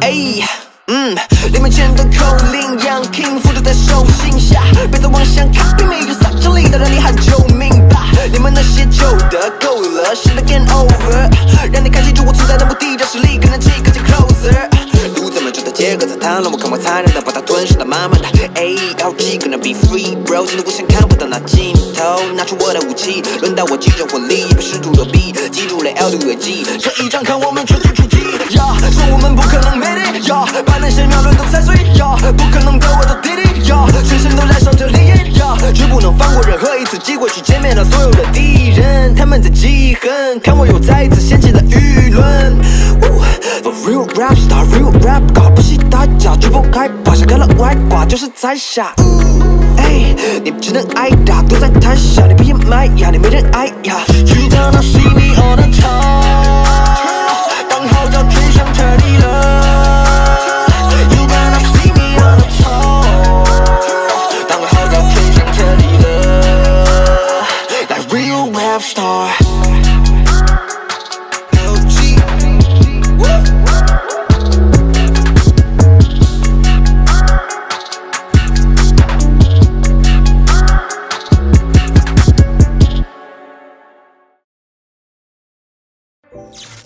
哎，嗯，黎明前的口令，Young King，复制在手心下，别再妄想 copy me，用撒手力，的人你喊救命吧！你们那些旧的，够了，新的 game over，让你看清楚我存在的目的，让实力跟着 G 更他 closer。堵在了这条街，哥在谈论，我看我残忍的把它吞噬的慢慢的，A L G gonna be free，broken 的无限看不到那尽头，拿出我的武器，轮到我集中火力，别试图躲避，记住了 L to G，这一仗看我们拳头。那些秒轮都踩碎，呀，不可能的我都 did it，呀，全身都燃烧着烈焰，呀，绝不能放过任何一次机会去歼灭那所有的敌人，他们在记恨，看我又再一次掀起了舆论。For real rap star, real rap 搞不起代价，绝不害怕，想开了外挂就是在下。哎，你只能挨打，躲在台下，你不掩埋呀，你没人爱呀。You gonna see me don't have star. You